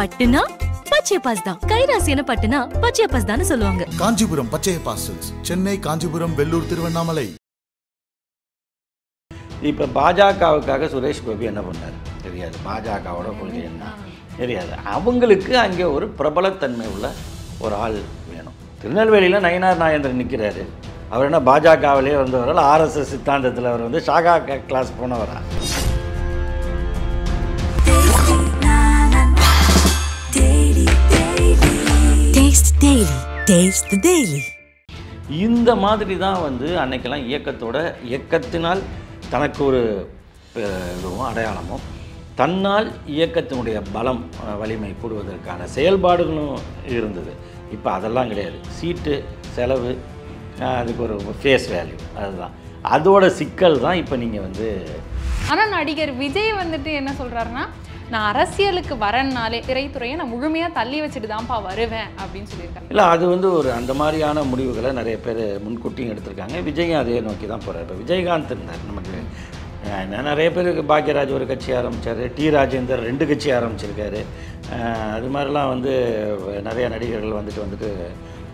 பட்டுனா பச்சையப்பாஸ் தான். கைராசியான பட்டுனா பச்சையப்பாஸ் தான் சொல்லுவாங்க. காஞ்சிபுரம் பச்சைய பாசல்ஸ் சென்னை காஞ்சிபுரம் வெள்ளூர் திருவண்ணாமலை. இப்போ பாஜகவுக்காக சுரேஷ் கோபி என்ன பண்ணார்? தெரியாது. பாஜகவோட கொள்கை என்ன? தெரியாது. அவங்களுக்கு அங்கே ஒரு பிரபலத்தன்மை உள்ள ஒரு ஆள் வேணும். திருநெல்வேலியில் நயினார் நாயந்திரன் நிற்கிறாரு அவர் என்ன பாஜகவிலே வந்தவரால் ஆர்எஸ்எஸ் சித்தாந்தத்தில் அவர் வந்து ஷாகா கிளாஸ் போனவரா? டெய்லி டேஸ்ட் டெய்லி இந்த மாதிரி தான் வந்து அன்னைக்கெல்லாம் இயக்கத்தோட இயக்கத்தினால் தனக்கு ஒரு இதுவும் அடையாளமும் தன்னால் இயக்கத்தினுடைய பலம் வலிமை கூடுவதற்கான செயல்பாடுகளும் இருந்தது. இப்போ அதெல்லாம் கிடையாது. சீட்டு செலவு அதுக்கு ஒரு ஃபேஸ் வேல்யூ அதுதான். அதோட சிக்கல் தான் இப்போ நீங்கள் வந்து ஆனா நடிகர் விஜய் வந்துட்டு என்ன சொல்றாருன்னா நான் அரசியலுக்கு வரேன்னாலே திரைத்துறையை நான் முழுமையாக தள்ளி வச்சுட்டு தான்ப்பா வருவேன் அப்படின்னு சொல்லியிருக்காங்க. இல்லை அது வந்து ஒரு அந்த மாதிரியான முடிவுகளை நிறைய பேர் முன்கூட்டியும் எடுத்திருக்காங்க. விஜயும் அதே நோக்கி தான் போகிறார் இப்போ விஜயகாந்த் இருந்தார் நமக்கு நிறைய பேருக்கு பாக்யராஜ் ஒரு கட்சி ஆரம்பித்தார் டி ராஜேந்தர் ரெண்டு கட்சி ஆரம்பிச்சிருக்காரு. அது மாதிரிலாம் வந்து நிறைய நடிகர்கள் வந்துட்டு வந்துட்டு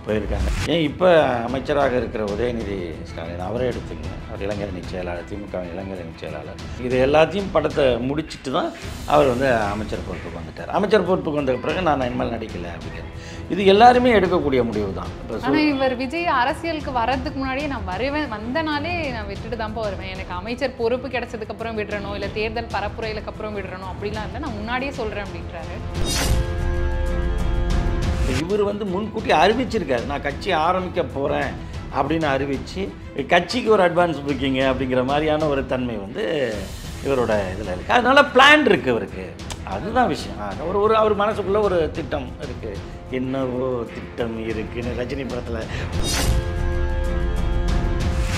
போயிருக்காங்க. ஏன் இப்போ அமைச்சராக இருக்கிற உதயநிதி ஸ்டாலின் அவரே எடுத்துங்க அவர் இளைஞரணி செயலாளர் திமுக இளைஞரணி செயலாளர். இது எல்லாத்தையும் படத்தை முடிச்சுட்டு தான் அவர் வந்து அமைச்சர் பொறுப்புக்கு வந்துட்டார். அமைச்சர் பொறுப்புக்கு வந்த பிறகு நான் இனிமேல் நடிக்கலை அப்படிங்கிறது. இது எல்லாருமே எடுக்கக்கூடிய முடிவு தான். ஆனால் இவர் விஜய் அரசியலுக்கு வர்றதுக்கு முன்னாடியே நான் வருவேன். வந்தனாலே நான் விட்டுட்டு தான் வருவேன் எனக்கு அமைச்சர் பொறுப்பு கிடைச்சதுக்கு அப்புறம் விடுறணும் இல்லை தேர்தல் பரப்புரைகளுக்கு அப்புறம் விடுறணும் அப்படிலாம் இல்லை. நான் முன்னாடியே சொல்கிறேன் அப்படின்றாரு. இவர் வந்து முன்கூட்டி அறிவிச்சிருக்காரு நான் கட்சி ஆரம்பிக்க போகிறேன் அப்படின்னு அறிவித்து கட்சிக்கு ஒரு அட்வான்ஸ் புக்கிங்க அப்படிங்கிற மாதிரியான ஒரு தன்மை வந்து இவரோட இதில் இருக்குது அதனால பிளான் இருக்குது இவருக்கு. அதுதான் விஷயம். ஒரு ஒரு அவர் மனசுக்குள்ளே ஒரு திட்டம் இருக்குது என்னவோ திட்டம் இருக்குன்னு ரஜினி படத்தில்.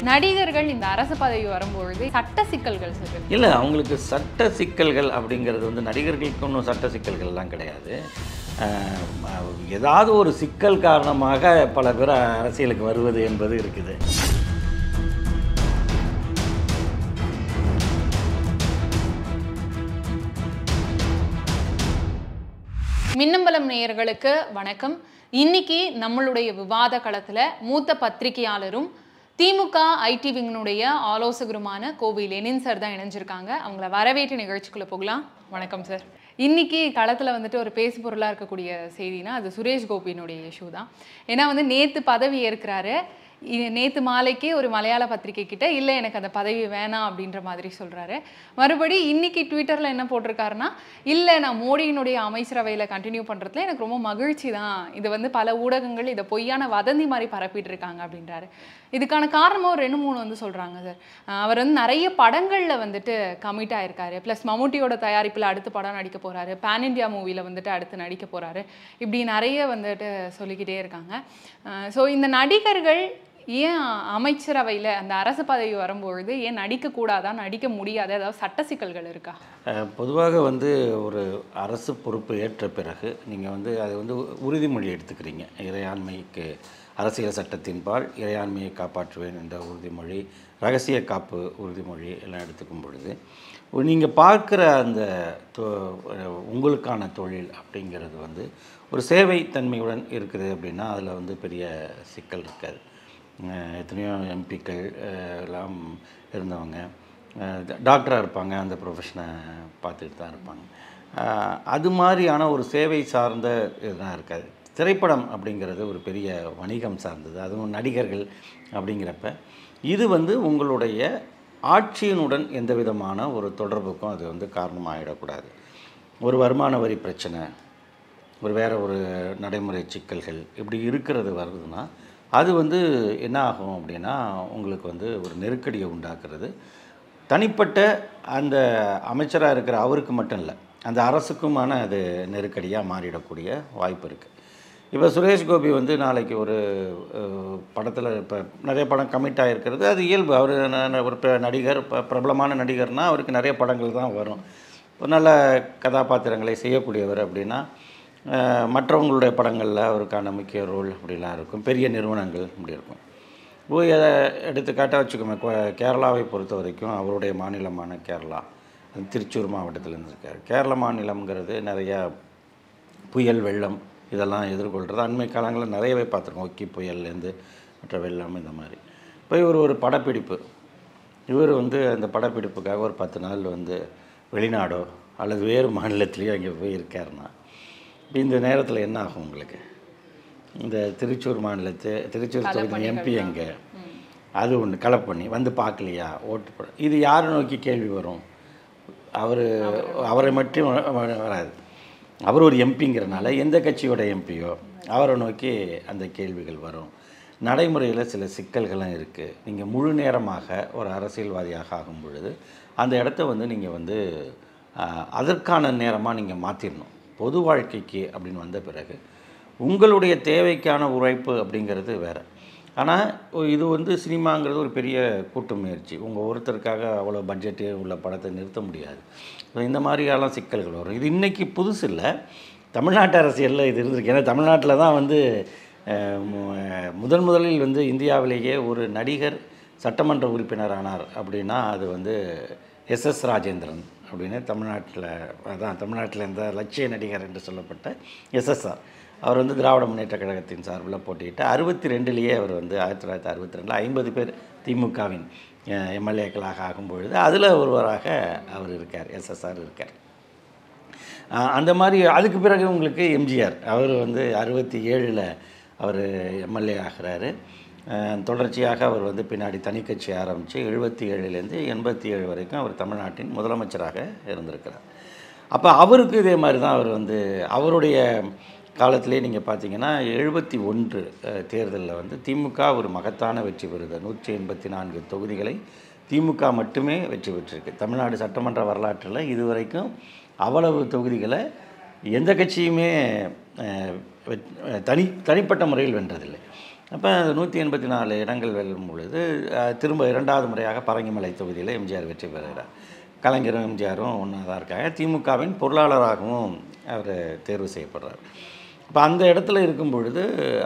நடிகர்கள் இந்த அரசு பதவி வரும்பொழுது சட்ட சிக்கல்கள் இல்லை அவங்களுக்கு சட்ட சிக்கல்கள் அப்படிங்கிறது வந்து நடிகர்களுக்கு ஒன்றும் சட்ட சிக்கல்கள்லாம் கிடையாது. ஏதாவது ஒரு சிக்கல் காரணமாக பல பேர் அரசியலுக்கு வருவது என்பது இருக்குது. மின்னம்பலம் நேயர்களுக்கு வணக்கம். இன்னைக்கு நம்மளுடைய விவாத களத்தில் மூத்த பத்திரிகையாளரும் திமுக ஐடி விங்கினுடைய ஆலோசகருமான கோவில் லெனின் சார் தான் இணைஞ்சிருக்காங்க. அவங்கள வரவேற்று நிகழ்ச்சிக்குள்ளே போகலாம். வணக்கம் சார். இன்னைக்கு களத்தில் வந்துட்டு ஒரு பேசு பொருளா இருக்கக்கூடிய செய்தினா அது சுரேஷ் கோபியினுடைய இஷ்யூ தான். ஏன்னா வந்து நேத்து பதவி ஏற்கிறாரு. நேற்று மாலைக்கே ஒரு மலையாள பத்திரிகை கிட்ட இல்லை எனக்கு அந்த பதவி வேணாம் அப்படின்ற மாதிரி சொல்கிறாரு மறுபடி இன்னைக்கு ட்விட்டரில் என்ன போட்டிருக்காருன்னா இல்லை நான் மோடியினுடைய அமைச்சரவையில் கண்டினியூ பண்ணுறதுல எனக்கு ரொம்ப மகிழ்ச்சி தான். இது வந்து பல ஊடகங்கள் இதை பொய்யான வதந்தி மாதிரி பரப்பிட்டு இருக்காங்க அப்படின்றாரு. இதுக்கான காரணமாக ஒரு ரெண்டு மூணு வந்து சொல்கிறாங்க சார். அவர் வந்து நிறைய படங்களில் வந்துட்டு கமிட் ஆயிருக்காரு. ப்ளஸ் மம்முட்டியோட தயாரிப்பில் அடுத்த படம் நடிக்க போகிறாரு பேன் இந்தியா மூவியில் வந்துட்டு அடுத்து நடிக்க போகிறாரு இப்படி நிறைய வந்துட்டு சொல்லிக்கிட்டே இருக்காங்க. ஸோ இந்த நடிகர்கள் ஏன் அமைச்சரவையில் அந்த அரசு பதவி வரும்பொழுது ஏன் நடிக்கக்கூடாதா நடிக்க முடியாத? ஏதாவது சட்ட சிக்கல்கள் இருக்கா? பொதுவாக வந்து ஒரு அரசு பொறுப்பு ஏற்ற பிறகு நீங்கள் வந்து அது வந்து உறுதிமொழி எடுத்துக்கிறீங்க. இறையாண்மைக்கு அரசியல் சட்டத்தின்பால் இறையாண்மையை காப்பாற்றுவேன் என்ற உறுதிமொழி ரகசிய காப்பு உறுதிமொழி எல்லாம் எடுத்துக்கும் பொழுது நீங்கள் பார்க்குற அந்த தொ- உங்களுக்கான தொழில் அப்படிங்கிறது வந்து ஒரு சேவை தன்மையுடன் இருக்குது அப்படின்னா அதில் வந்து பெரிய சிக்கல் இருக்காது. எத்தனையோ எம்பிக்கள் எல்லாம் இருந்தவங்க. டாக்டராக இருப்பாங்க அந்த ப்ரொஃபஷனை பார்த்துட்டு தான் இருப்பாங்க. அது மாதிரியான ஒரு சேவை சார்ந்த இதெல்லாம் இருக்காது. திரைப்படம் அப்படிங்கிறது ஒரு பெரிய வணிகம் சார்ந்தது. அதுவும் நடிகர்கள் அப்படிங்கிறப்ப இது வந்து உங்களுடைய ஆட்சியினுடன் எந்த விதமான ஒரு தொடர்புக்கும் அது வந்து காரணமாகிடக்கூடாது ஒரு வருமான வரி பிரச்சனை ஒரு வேறு ஒரு நடைமுறை சிக்கல்கள் இப்படி இருக்கிறது வருதுன்னா அது வந்து என்ன ஆகும் அப்படின்னா உங்களுக்கு வந்து ஒரு நெருக்கடியை உண்டாக்குறது. தனிப்பட்ட அந்த அமைச்சராக இருக்கிற அவருக்கு மட்டும் இல்லை அந்த அரசுக்குமான அது நெருக்கடியாக மாறிடக்கூடிய வாய்ப்பு இருக்குது இப்போ சுரேஷ் கோபி வந்து நாளைக்கு ஒரு படத்தில் இப்போ நிறைய படம் கமிட் ஆகிருக்கிறது அது இயல்பு. அவர் ஒரு ப- நடிகர் ப- பிரபலமான நடிகர்னால் அவருக்கு நிறைய படங்கள் தான் வரும். ஒரு நல்ல கதாபாத்திரங்களை செய்யக்கூடியவர் அப்படின்னா மற்றவங்களுடைய படங்களில் அவருக்கான முக்கிய ரோல் அப்படிலாம் இருக்கும். பெரிய நிறுவனங்கள் இப்படி இருக்கும். போய் அதை எடுத்துக்காட்டாக வச்சுக்கோங்க கோ- கேரளாவை பொறுத்த வரைக்கும் அவருடைய மாநிலமான கேரளா. திருச்சூர் மாவட்டத்தில் இருந்திருக்கார் கேரள மாநிலம்ங்கிறது நிறையா புயல் வெள்ளம் இதெல்லாம் எதிர்கொள்கிறது அண்மை காலங்களில் நிறையவே பார்த்துருக்கோம். ஒக்கி புயல்லேருந்து மற்ற வெள்ளம் இந்த மாதிரி. இப்போ இவர் ஒரு படப்பிடிப்பு. இவர் வந்து அந்த படப்பிடிப்புக்காக ஒரு பத்து நாள் வந்து வெளிநாடோ அல்லது வேறு மாநிலத்திலேயோ அங்கே போய் இருக்காருன்னா இப்போ இந்த நேரத்தில் என்ன ஆகும் உங்களுக்கு? இந்த திருச்சூர் மாநிலத்து திருச்சூர் தொகுதி எம்பி எங்கே? அது ஒன்று கலெக்ட் பண்ணி வந்து பார்க்கலையா? ஓட்டு போட இது யாரை நோக்கி கேள்வி வரும்? அவர் அவரை. மட்டும் வராது. அவர் ஒரு எம்பிங்கிறனால எந்த கட்சியோட எம்பியோ அவரை நோக்கி அந்த கேள்விகள் வரும். நடைமுறையில் சில சிக்கல்களும் இருக்குது நீங்கள் முழு நேரமாக ஒரு அரசியல்வாதியாக ஆகும் பொழுது அந்த இடத்த வந்து நீங்கள் வந்து அதற்கான நேரமாக நீங்கள் மாற்றிடணும் பொது வாழ்க்கைக்கு அப்படின்னு வந்த பிறகு உங்களுடைய தேவைக்கான உழைப்பு அப்படிங்கிறது வேறு. ஆனால் இது வந்து சினிமாங்கிறது ஒரு பெரிய கூட்டு முயற்சி. உங்கள் ஒருத்தருக்காக அவ்வளோ பட்ஜெட்டு உள்ள படத்தை நிறுத்த முடியாது. இந்த மாதிரியெல்லாம் சிக்கல்கள் வரும். இது இன்றைக்கி புதுசு இல்லை. தமிழ்நாட்டு அரசியலில் இது இருந்திருக்கு. ஏன்னா தமிழ்நாட்டில் தான் வந்து முதன் முதலில் வந்து இந்தியாவிலேயே ஒரு நடிகர் சட்டமன்ற உறுப்பினர் ஆனார் அப்படின்னா அது வந்து எஸ்எஸ் ராஜேந்திரன். அப்படின்னு தமிழ்நாட்டில் அதான் தமிழ்நாட்டில் இருந்த லட்சிய நடிகர் என்று சொல்லப்பட்ட எஸ்எஸ்ஆர் அவர் வந்து திராவிட முன்னேற்ற கழகத்தின் சார்பில் போட்டியிட்டு அறுபத்தி ரெண்டுலேயே அவர் வந்து ஆயிரத்தி தொள்ளாயிரத்தி அறுபத்தி ரெண்டில் ஐம்பது பேர் திமுகவின் எம்எல்ஏக்களாக ஆகும்பொழுது அதில் ஒருவராக அவர் இருக்கார் எஸ்எஸ்ஆர் இருக்கார். அந்த மாதிரி அதுக்கு பிறகு உங்களுக்கு எம்ஜிஆர் அவர் வந்து அறுபத்தி ஏழில் அவர் எம்எல்ஏ ஆகிறாரு. தொடர்ச்சியாக அவர் வந்து பின்னாடி தனி கட்சி ஆரம்பித்து எழுபத்தி ஏழுலேருந்து எண்பத்தி ஏழு வரைக்கும் அவர் தமிழ்நாட்டின் முதலமைச்சராக இருந்திருக்கிறார். அப்போ அவருக்கு இதே மாதிரி தான் அவர் வந்து அவருடைய காலத்திலே நீங்கள் பார்த்தீங்கன்னா எழுபத்தி ஒன்று தேர்தலில் வந்து திமுக ஒரு மகத்தான வெற்றி பெறுது. நூற்றி எண்பத்தி நான்கு தொகுதிகளை திமுக மட்டுமே வெற்றி பெற்றிருக்கு. தமிழ்நாடு சட்டமன்ற வரலாற்றில் இதுவரைக்கும் அவ்வளவு தொகுதிகளை எந்த கட்சியுமே தனி தனிப்பட்ட முறையில் வென்றதில்லை. அப்போ நூற்றி எண்பத்தி நாலு இடங்கள் வெல்லும் பொழுது திரும்ப இரண்டாவது முறையாக பரங்கிமலை தொகுதியில் எம்ஜிஆர் வெற்றி பெறுகிறார். கலைஞரும் எம்ஜிஆரும் ஒன்றா தான் இருக்காங்க. திமுகவின் பொருளாளராகவும் அவர் தேர்வு செய்யப்படுறார். இப்போ அந்த இடத்துல இருக்கும் பொழுது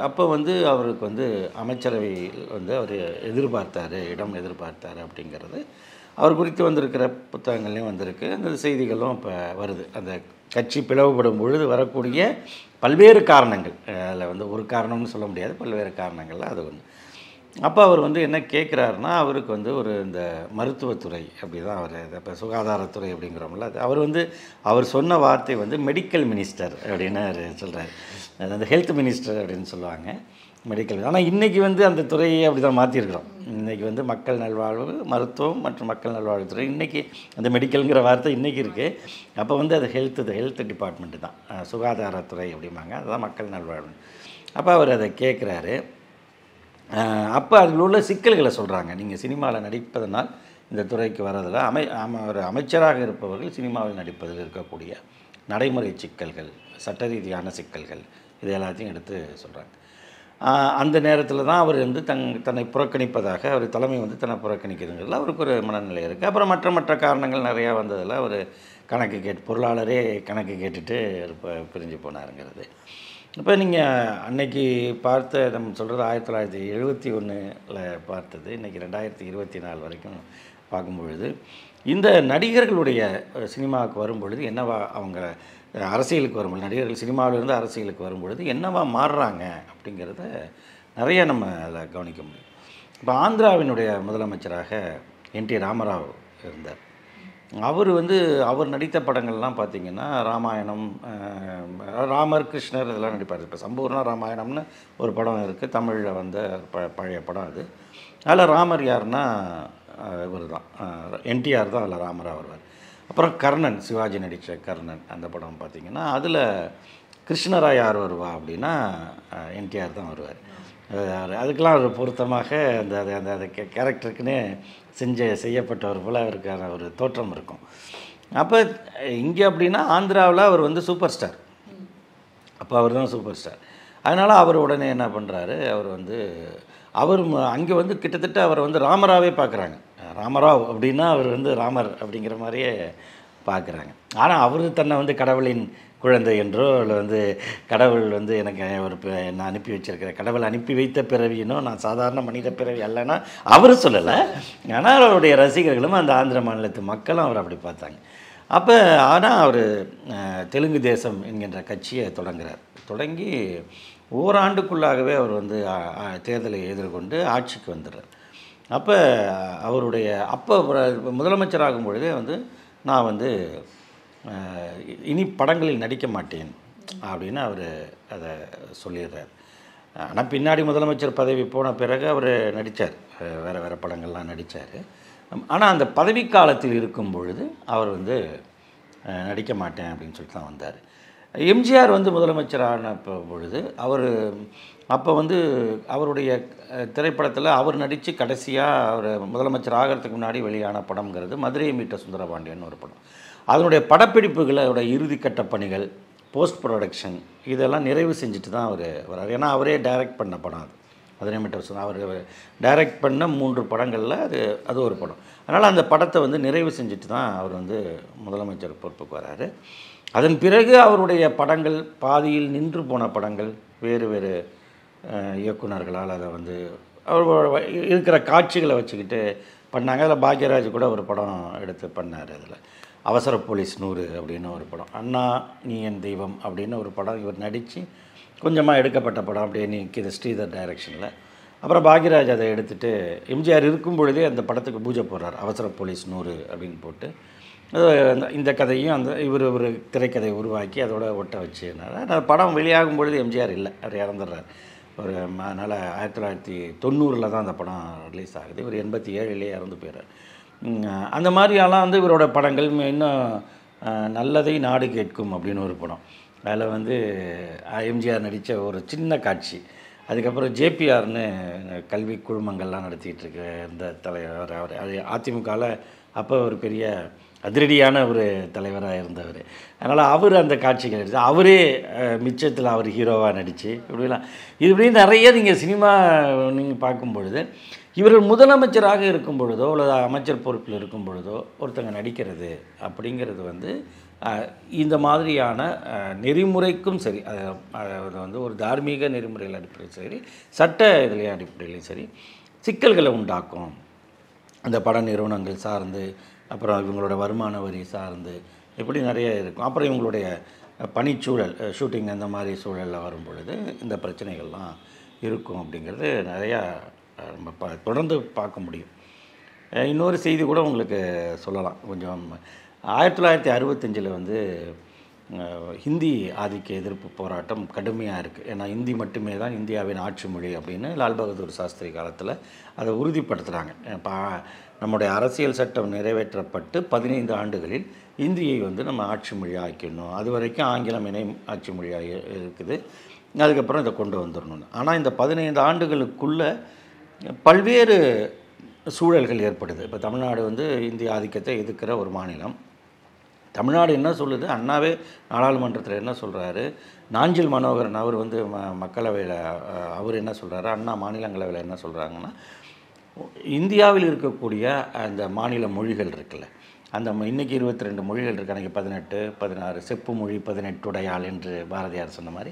அப்போ வந்து அவருக்கு வந்து அமைச்சரவையில் வந்து அவர் எதிர்பார்த்தார் இடம் எதிர்பார்த்தார் அப்படிங்கிறது. அவர் குறித்து வந்திருக்கிற புத்தகங்கள்லையும் வந்திருக்கு. அந்த செய்திகளும் இப்போ வருது. அந்த கட்சி பிளவுபடும் பொழுது வரக்கூடிய பல்வேறு காரணங்கள். அதில் வந்து ஒரு காரணம்னு சொல்ல முடியாது. பல்வேறு காரணங்கள்ல அது ஒன்று அப்போ அவர் வந்து என்ன கேட்குறாருன்னா அவருக்கு வந்து ஒரு இந்த மருத்துவத்துறை அப்படி தான் அவர் இப்போ சுகாதாரத்துறை அப்படிங்கிறோம்ல அது அவர் வந்து அவர் சொன்ன வார்த்தை வந்து மெடிக்கல் மினிஸ்டர் அப்படின்னு சொல்கிறார் அந்த ஹெல்த் மினிஸ்டர் அப்படின்னு சொல்லுவாங்க. மெடிக்கல் ஆனால் இன்றைக்கி வந்து அந்த துறையை அப்படி தான் மாற்றிருக்கிறோம் இன்றைக்கி வந்து மக்கள் நல்வாழ்வு மருத்துவம் மற்றும் மக்கள் நல்வாழ்வுத்துறை. இன்றைக்கி அந்த மெடிக்கல்ங்கிற வார்த்தை இன்றைக்கி இருக்குது அப்போ வந்து அது ஹெல்த் ஹெல்த் டிபார்ட்மெண்ட்டு தான். சுகாதாரத்துறை அப்படிம்பாங்க. அதுதான் மக்கள் நல்வாழ்வு. அப்போ அவர் அதை கேட்குறாரு அப்போ அதில் உள்ள சிக்கல்களை சொல்கிறாங்க நீங்கள் சினிமாவில் நடிப்பதனால் இந்த துறைக்கு வரதில் அமை ஆம- ஒரு அமைச்சராக இருப்பவர்கள் சினிமாவில் நடிப்பதில் இருக்கக்கூடிய நடைமுறை சிக்கல்கள் சட்ட ரீதியான சிக்கல்கள் இது எல்லாத்தையும் எடுத்து சொல்கிறாங்க அந்த நேரத்தில் தான் அவர் வந்து தங் தன்னை புறக்கணிப்பதாக அவர் தலைமை வந்து தன்னை புறக்கணிக்கிறதுங்கிறதுல அவருக்கு ஒரு மனநிலை இருக்குது அப்புறம் மற்ற மற்ற காரணங்கள் நிறையா வந்ததில் அவர் கணக்கு கேட்டு பொருளாளரே கணக்கு கேட்டுட்டு பிரிஞ்சு போனாருங்கிறது. இப்போ நீங்கள் அன்னைக்கு பார்த்த நம்ம சொல்கிறது ஆயிரத்தி தொள்ளாயிரத்தி எழுபத்தி ஒன்றில் பார்த்தது இன்றைக்கி ரெண்டாயிரத்தி இருபத்தி நாலு வரைக்கும் பார்க்கும்பொழுது இந்த நடிகர்களுடைய அஹ், சினிமாவுக்கு வரும்பொழுது என்னவா அவங்க அரசியலுக்கு வரும் நடிகர்கள் சினிமாவிலிருந்து அரசியலுக்கு வரும்பொழுது என்னவா மாறுறாங்க அப்படிங்கிறத நிறைய நம்ம அதில் கவனிக்க முடியும். இப்போ ஆந்திராவினுடைய முதலமைச்சராக என் டி ராமராவ் இருந்தார். அவர் வந்து அவர் நடித்த படங்கள்லாம் பார்த்திங்கன்னா ராமாயணம் ராமர் கிருஷ்ணர் இதெல்லாம் நடிப்பார். இப்போ சம்பூர்ண ராமாயணம்னு ஒரு படம் இருக்குது தமிழில் வந்த ப பழைய படம் அது. அதில் ராமர் யாருன்னா இவர் தான் என்டிஆர் தான் அதில் ராமராவ் வருவார். அப்புறம் கர்ணன் சிவாஜி நடித்த கர்ணன் அந்த படம் பார்த்திங்கன்னா அதில் கிருஷ்ணரா யார் வருவா அப்படின்னா என்டிஆர் தான் வருவார். அதுக்கெல்லாம் ஒரு பொருத்தமாக அந்த அந்த அந்த அந்த கே- கேரக்டருக்குன்னு செஞ்ச செய்யப்பட்டவர் போல் அவருக்கான ஒரு தோற்றம் இருக்கும். அப்போ இங்கே அப்படின்னா ஆந்திராவில் அவர் வந்து சூப்பர் ஸ்டார். அப்போ அவர் தான் சூப்பர் ஸ்டார். அதனால் அவர் உடனே என்ன பண்ணுறாரு அவர் வந்து அவர் அங்கே வந்து கிட்டத்தட்ட அவரை வந்து ராமராவே பார்க்குறாங்க ராமராவ் அப்படின்னா அவர் வந்து ராமர் அப்படிங்கிற மாதிரியே பார்க்குறாங்க. ஆனால் அவர் தன்னை வந்து கடவுளின் குழந்தை என்றோ இல்லை வந்து கடவுள் வந்து எனக்கு ஒரு நான் அனுப்பி வச்சிருக்கிறேன் கடவுள் அனுப்பி வைத்த பிறவினோ நான் சாதாரண மனித பிறவி அல்லைன்னா அவர் சொல்லலை. ஆனால் அவருடைய ரசிகர்களும் அந்த ஆந்திர மாநிலத்து மக்களும் அவர் அப்படி பார்த்தாங்க. அப்போ ஆனால் அவர் தெலுங்கு தேசம் என்கின்ற கட்சியை தொடங்குறார். தொடங்கி ஓராண்டுக்குள்ளாகவே அவர் வந்து தேர்தலை எதிர்கொண்டு ஆட்சிக்கு வந்துடுறார். அப்போ அவருடைய அப்போ முதலமைச்சராகும் பொழுதே வந்து நான் வந்து இனி படங்களில் நடிக்க மாட்டேன் அப்படின்னு அவர் அதை சொல்லிடுறார். ஆனால் பின்னாடி முதலமைச்சர் பதவி போன பிறகு அவர் நடித்தார் வேறு வேறு படங்கள்லாம் நடித்தார் ஆனால் அந்த பதவி காலத்தில் இருக்கும் பொழுது அவர் வந்து நடிக்க மாட்டேன் அப்படின்னு சொல்லிட்டு தான் வந்தார். எம்ஜிஆர் வந்து முதலமைச்சர் ஆன பொழுது அவர் அப்போ வந்து அவருடைய திரைப்படத்தில் அவர் நடித்து கடைசியாக அவர் முதலமைச்சர் ஆகிறதுக்கு முன்னாடி வெளியான படம்ங்கிறது மதுரையை மீட்ட சுந்தரபாண்டியன் ஒரு படம். அதனுடைய படப்பிடிப்புகளோட இறுதிக்கட்ட பணிகள் போஸ்ட் ப்ரொடக்ஷன் இதெல்லாம் நிறைவு செஞ்சுட்டு தான் அவர் வர்றார் ஏன்னா அவரே டைரக்ட் பண்ண படம் அது. மதுரை மீட்டர் சுந்தரம் அவர் டைரக்ட் பண்ண மூன்று படங்களில் அது அது ஒரு படம். அதனால் அந்த படத்தை வந்து நிறைவு செஞ்சுட்டு தான் அவர் வந்து முதலமைச்சர் பொறுப்புக்கு வராரு. அதன் பிறகு அவருடைய படங்கள் பாதியில் நின்று போன படங்கள் வேறு வேறு இயக்குநர்களால் இயக்குனர்களால் அதை வந்து அவர் இருக்கிற காட்சிகளை வச்சுக்கிட்டு பண்ணாங்க. அதில் பாக்யராஜ் கூட ஒரு படம் எடுத்து பண்ணார் அதில். அவசர போலீஸ் நூறு அப்படின்னு ஒரு படம். அண்ணா நீ என் தெய்வம் அப்படின்னு ஒரு படம் இவர் நடித்து கொஞ்சமாக எடுக்கப்பட்ட படம். அப்படியே நிற்கிது ஸ்ரீதர் டைரக்ஷனில். அப்புறம் பாக்யராஜ் அதை எடுத்துகிட்டு எம்ஜிஆர் இருக்கும் பொழுதே அந்த படத்துக்கு பூஜை போடுறார். அவசர போலீஸ் நூறு அப்படின்னு போட்டு இந்த கதையும் அந்த இவர் ஒரு திரைக்கதையை உருவாக்கி அதோட ஒட்ட வச்சு படம் வெளியாகும் பொழுது எம்ஜிஆர் இல்லை. அவர் இறந்துடுறார். ஒரு ம- அதனால் ஆயிரத்தி தொள்ளாயிரத்தி தொண்ணூறில் தான் அந்த படம் ரிலீஸ் ஆகுது. இவர் எண்பத்தி ஏழுலேயே இறந்து போயிடுறார். அந்த மாதிரியெல்லாம் வந்து இவரோட படங்கள் இன்னும் நல்லதை நாடு கேட்கும் அப்படின்னு ஒரு படம். அதில் வந்து எம்ஜிஆர் நடித்த ஒரு சின்ன காட்சி. அதுக்கப்புறம் ஜேபிஆர்னு கல்வி குழுமங்கள்லாம் நடத்திட்டு இருக்க இந்த தலைவர் அவர். அது அதிமுகவில் அப்போ ஒரு பெரிய அதிரடியான ஒரு தலைவராக இருந்தவர். அதனால் அவர் அந்த காட்சிகள் எடுத்து அவரே மிச்சத்தில் அவர் ஹீரோவாக நடித்து இப்படிலாம். இது இப்படி நிறைய நீங்கள் சினிமா நீங்கள் பார்க்கும் பொழுது இவர்கள் முதலமைச்சராக இருக்கும் பொழுதோ அல்லது அமைச்சர் பொறுப்பில் இருக்கும் பொழுதோ ஒருத்தங்க நடிக்கிறது அப்படிங்கிறது வந்து இந்த மாதிரியான நெறிமுறைக்கும் சரி அது வந்து ஒரு தார்மீக நெறிமுறைகள் அடிப்படையில் சரி சட்ட இதிலே அடிப்படையிலையும் சரி சிக்கல்களை உண்டாக்கும். அந்த பட நிறுவனங்கள் சார்ந்து அப்புறம் இவங்களோட வருமான வரி சார்ந்து இப்படி நிறைய இருக்கும். அப்புறம் இவங்களுடைய பணிச்சூழல் ஷூட்டிங் அந்த மாதிரி சூழலில் வரும் பொழுது இந்த பிரச்சனைகள்லாம் இருக்கும் அப்படிங்கிறது நிறையா நம்ம ப தொடர்ந்து பார்க்க முடியும். இன்னொரு செய்தி கூட உங்களுக்கு சொல்லலாம். கொஞ்சம் ஆயிரத்தி தொள்ளாயிரத்தி அறுபத்தஞ்சில் வந்து ஹிந்தி ஆதிக்க எதிர்ப்பு போராட்டம் கடுமையாக இருக்குது ஏன்னா ஹிந்தி மட்டுமே தான் இந்தியாவின் ஆட்சி மொழி அப்படின்னு லால் பகதூர் சாஸ்திரி காலத்தில் அதை உறுதிப்படுத்துகிறாங்க பா நம்முடைய அரசியல் சட்டம் நிறைவேற்றப்பட்டு பதினைந்து ஆண்டுகளில் இந்தியை வந்து நம்ம ஆட்சி மொழியாக ஆக்கிடணும் அது வரைக்கும் ஆங்கிலம் இணை ஆட்சி மொழியாக இருக்குது. அதுக்கப்புறம் இதை கொண்டு வந்துடணும் ஆனால் இந்த பதினைந்து ஆண்டுகளுக்குள்ள பல்வேறு சூழல்கள் ஏற்படுது. இப்போ தமிழ்நாடு வந்து இந்திய ஆதிக்கத்தை எதிர்க்கிற ஒரு மாநிலம். தமிழ்நாடு என்ன சொல்லுது? அண்ணாவே நாடாளுமன்றத்தில் என்ன சொல்கிறாரு நாஞ்சில் மனோகரன் அவர் வந்து ம மக்களவையில் அவர் என்ன சொல்கிறாரு அண்ணா மாநிலங்களவையில் என்ன சொல்கிறாங்கன்னா இந்தியாவில் இருக்கக்கூடிய அந்த மாநில மொழிகள் இருக்குல்ல. அந்த இன்றைக்கி இன்னைக்கு இருபத்தி ரெண்டு மொழிகள் இருக்கு. அன்றைக்கி பதினெட்டு பதினாறு செப்பு மொழி பதினெட்டுடையாள் என்று பாரதியார் சொன்ன மாதிரி.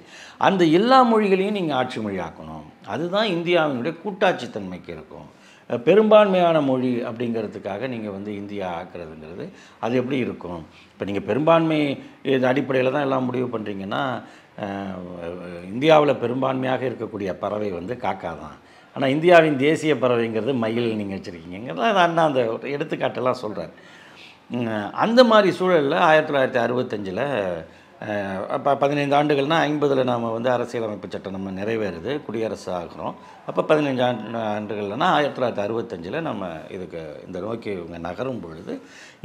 அந்த எல்லா மொழிகளையும் நீங்கள் ஆட்சி மொழி ஆக்கணும் அதுதான் இந்தியாவினுடைய கூட்டாட்சித்தன்மைக்கு இருக்கும். பெரும்பான்மையான மொழி அப்படிங்கிறதுக்காக நீங்கள் வந்து இந்தியா ஆக்குறதுங்கிறது அது எப்படி இருக்கும்? இப்போ நீங்கள் பெரும்பான்மை இது அடிப்படையில் தான் எல்லாம் முடிவு பண்ணுறீங்கன்னா இந்தியாவில் பெரும்பான்மையாக இருக்கக்கூடிய பறவை வந்து காக்கா தான். ஆனால் இந்தியாவின் தேசிய பறவைங்கிறது மயில் நீங்கள் வச்சுருக்கீங்கிறத அண்ணா அந்த ஒரு எடுத்துக்காட்டெல்லாம் சொல்கிறார் அந்த மாதிரி சூழலில் ஆயிரத்தி தொள்ளாயிரத்தி அறுபத்தஞ்சில் அப்போ பதினைந்து ஆண்டுகள்னால் ஐம்பதில் நாம் வந்து அரசியலமைப்பு சட்டம் நம்ம நிறைவேறுது குடியரசு ஆகிறோம். அப்போ பதினைஞ்சு ஆண்டு ஆண்டுகள்னா ஆயிரத்தி தொள்ளாயிரத்தி அறுபத்தஞ்சில் நம்ம இதுக்கு இந்த நோக்கி இவங்க நகரும் பொழுது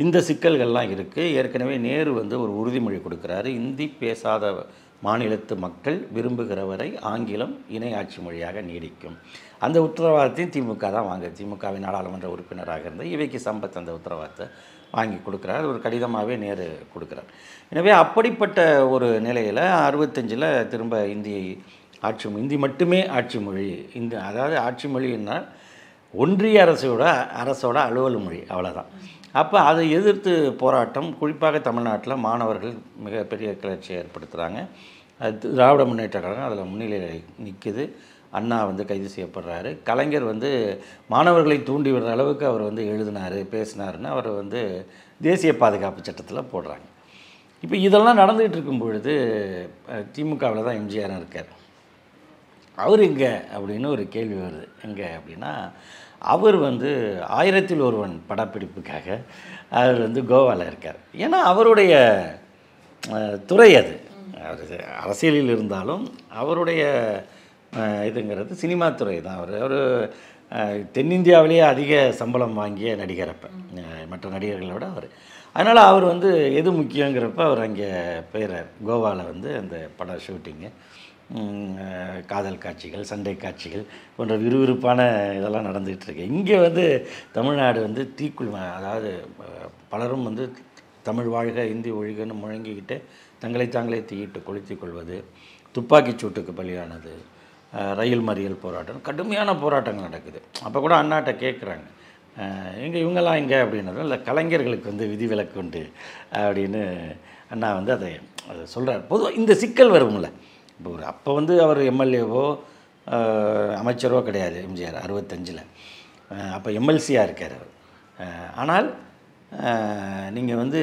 இந்த சிக்கல்கள்லாம் இருக்குது ஏற்கனவே நேரு வந்து ஒரு உறுதிமொழி கொடுக்குறாரு. இந்தி பேசாத மாநிலத்து மக்கள் விரும்புகிற வரை ஆங்கிலம் இணை ஆட்சி மொழியாக நீடிக்கும். அந்த உத்தரவாதத்தையும் திமுக தான் வாங்க திமுகவின் நாடாளுமன்ற உறுப்பினராக இருந்து இவைக்கு சம்பத் அந்த உத்தரவாதத்தை வாங்கி கொடுக்குறார். அது ஒரு கடிதமாகவே நேரு கொடுக்குறார். எனவே அப்படிப்பட்ட ஒரு நிலையில் அறுபத்தஞ்சில் திரும்ப இந்தியை ஆட்சி இந்தி மட்டுமே ஆட்சி மொழி இந்த அதாவது ஆட்சி மொழின்னா ஒன்றிய அரசோட அரசோட அலுவல் மொழி அவ்வளோதான் அப்போ அதை எதிர்த்து போராட்டம் குறிப்பாக தமிழ்நாட்டில் மாணவர்கள் மிகப்பெரிய கிளர்ச்சியை ஏற்படுத்துகிறாங்க அது திராவிட முன்னேற்ற கழகம் அதில் முன்னிலையில் நிற்குது அண்ணா வந்து கைது செய்யப்படுறாரு. கலைஞர் வந்து மாணவர்களை தூண்டி விடுற அளவுக்கு அவர் வந்து எழுதினார் பேசினாருன்னு அவர் வந்து தேசிய பாதுகாப்பு சட்டத்தில் போடுறாங்க. இப்போ இதெல்லாம் நடந்துகிட்டு இருக்கும் பொழுது திமுகவில் தான் எம்ஜிஆர் இருக்கார். அவர் எங்கே அப்படின்னு ஒரு கேள்வி வருது. எங்கே அப்படின்னா அவர் வந்து ஆயிரத்தில் ஒருவன் படப்பிடிப்புக்காக அவர் வந்து கோவாவில் இருக்கார். ஏன்னா அவருடைய துறை அது. அவர் அரசியலில் இருந்தாலும் அவருடைய இதுங்கிறது சினிமா துறை தான். அவர் அவர் தென்னிந்தியாவிலேயே அதிக சம்பளம் வாங்கிய நடிகர் அப்போ. மற்ற நடிகர்களை விட அவர். அதனால் அவர் வந்து எது முக்கியங்கிறப்ப அவர் அங்கே போயிடுறார் கோவாவில் வந்து அந்த பட ஷூட்டிங்கு காதல் காட்சிகள் சண்டை காட்சிகள் போன்ற விறுவிறுப்பான இதெல்லாம் நடந்துகிட்டு இருக்கு. இங்கே வந்து தமிழ்நாடு வந்து தீக்குள் அதாவது பலரும் வந்து தமிழ் வாழ்க இந்தி ஒழிகன்னு முழங்கிக்கிட்டு தங்களை தாங்களே தீயிட்டு கொளுத்திக் கொள்வது துப்பாக்கிச் சூட்டுக்கு பலியானது ரயில் மறியல் போராட்டம். கடுமையான போராட்டங்கள் நடக்குது. அப்போ கூட அண்ணாட்ட கேட்குறாங்க எங்கே இவங்கெல்லாம் எங்கே அப்படின்னதும் இல்லை கலைஞர்களுக்கு வந்து விதிவிலக்கு உண்டு. அப்படின்னு அண்ணா வந்து அதை அதை சொல்கிறார் பொதுவாக இந்த சிக்கல் வரும்ல. இப்போ ஒரு அப்போ வந்து அவர் எம்எல்ஏவோ அமைச்சரோ கிடையாது எம்ஜிஆர் அறுபத்தஞ்சில். அப்போ எம்எல்சியாக இருக்கார் அவர். ஆனால் நீங்கள் வந்து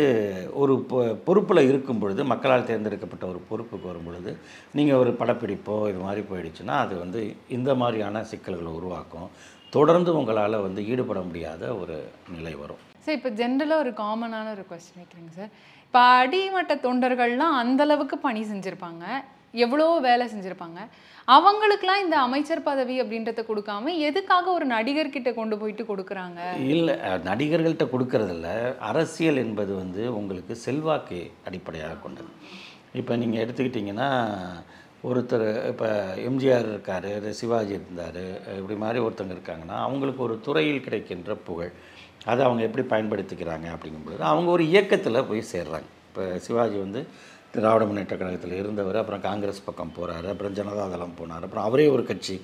ஒரு பொ- பொறுப்பில் இருக்கும் பொழுது மக்களால் தேர்ந்தெடுக்கப்பட்ட ஒரு பொறுப்புக்கு வரும் பொழுது நீங்கள் ஒரு படப்பிடிப்போ இது மாதிரி போயிடுச்சுன்னா அது வந்து இந்த மாதிரியான சிக்கல்களை உருவாக்கும். தொடர்ந்து உங்களால் வந்து ஈடுபட முடியாத ஒரு நிலை வரும். சார் இப்போ ஜென்ரலாக ஒரு காமனான ஒரு கொஸ்டின் வைக்கிறேங்க சார். இப்போ அடிமட்ட தொண்டர்கள்லாம் அந்தளவுக்கு பணி செஞ்சுருப்பாங்க. எவ்வளோ வேலை செஞ்சுருப்பாங்க. அவங்களுக்குலாம் இந்த அமைச்சர் பதவி அப்படின்றத கொடுக்காம எதுக்காக ஒரு நடிகர்கிட்ட கொண்டு போயிட்டு கொடுக்குறாங்க? இல்லை நடிகர்கள்ட்ட கொடுக்கறதில்ல. அரசியல் என்பது வந்து உங்களுக்கு செல்வாக்கு அடிப்படையாக கொண்டது. இப்போ நீங்கள் எடுத்துக்கிட்டிங்கன்னா ஒருத்தர் இப்போ எம்ஜிஆர் இருக்கார் சிவாஜி இருந்தார் இப்படி மாதிரி ஒருத்தங்க இருக்காங்கன்னா அவங்களுக்கு ஒரு துறையில் கிடைக்கின்ற புகழ் அதை அவங்க எப்படி பயன்படுத்திக்கிறாங்க அப்படிங்கும்பொழுது அவங்க ஒரு இயக்கத்தில் போய் சேர்றாங்க. இப்போ சிவாஜி வந்து திராவிட முன்னேற்ற கழகத்தில் இருந்தவர் அப்புறம் காங்கிரஸ் பக்கம் போகிறாரு அப்புறம் ஜனதாதளம் போனார் அப்புறம் அவரே ஒரு கட்சி